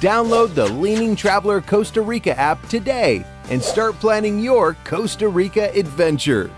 Download the Leaning Traveler Costa Rica app today and start planning your Costa Rica adventure.